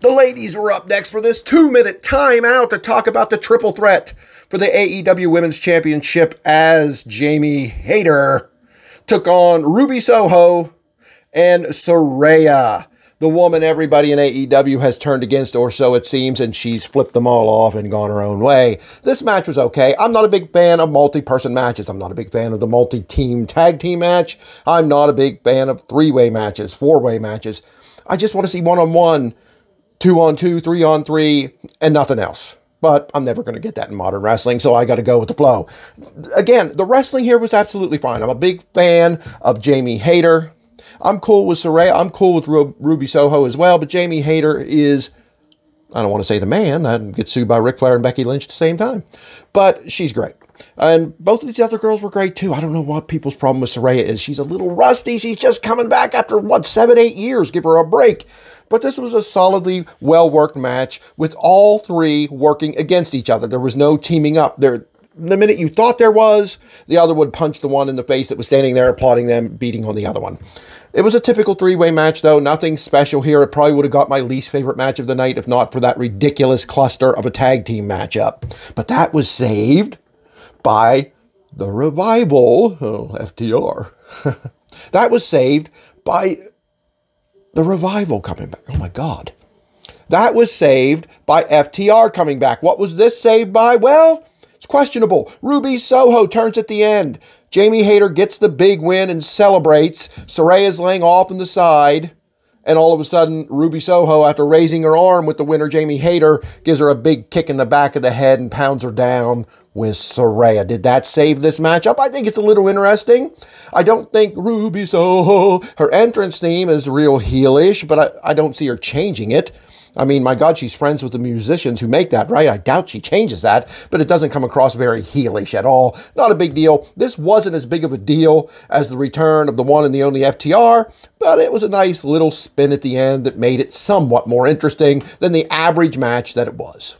The ladies were up next for this two minute timeout to talk about the triple threat for the AEW Women's Championship as Jamie Hayter took on Ruby Soho and Saraya. The woman everybody in AEW has turned against, or so it seems, and she's flipped them all off and gone her own way. This match was okay. I'm not a big fan of multi person matches. I'm not a big fan of the multi team tag team match. I'm not a big fan of three way matches, four way matches. I just want to see one on one two on two, three on three, and nothing else. But I'm never going to get that in modern wrestling, so I got to go with the flow. Again, the wrestling here was absolutely fine. I'm a big fan of Jamie Hayter. I'm cool with Saraya. I'm cool with Ru- Ruby Soho as well, but Jamie Hayter is, I don't want to say the man. I'd get sued by Ric Flair and Becky Lynch at the same time. But she's great. And both of these other girls were great too. I don't know what people's problem with Saraya is. She's a little rusty. She's just coming back after, what, seven, eight years. Give her a break. But this was a solidly well worked match with all three working against each other. There was no teaming up. There, the minute you thought there was, the other would punch the one in the face that was standing there applauding them, beating on the other one. It was a typical three way match, though. Nothing special here. It probably would have got my least favorite match of the night if not for that ridiculous cluster of a tag team matchup. But that was saved by the revival. Oh, FTR. that was saved by the revival coming back. Oh my God. That was saved by FTR coming back. What was this saved by? Well, it's questionable. Ruby Soho turns at the end. Jamie Hayter gets the big win and celebrates. Saraya's laying off on the side. And all of a sudden, Ruby Soho, after raising her arm with the winner, Jamie Hayter, gives her a big kick in the back of the head and pounds her down with Saraya. Did that save this matchup? I think it's a little interesting. I don't think Ruby Soho, her entrance theme is real heelish, but I, I don't see her changing it. I mean, my God, she's friends with the musicians who make that, right? I doubt she changes that, but it doesn't come across very heelish at all. Not a big deal. This wasn't as big of a deal as the return of the one and the only FTR, but it was a nice little spin at the end that made it somewhat more interesting than the average match that it was.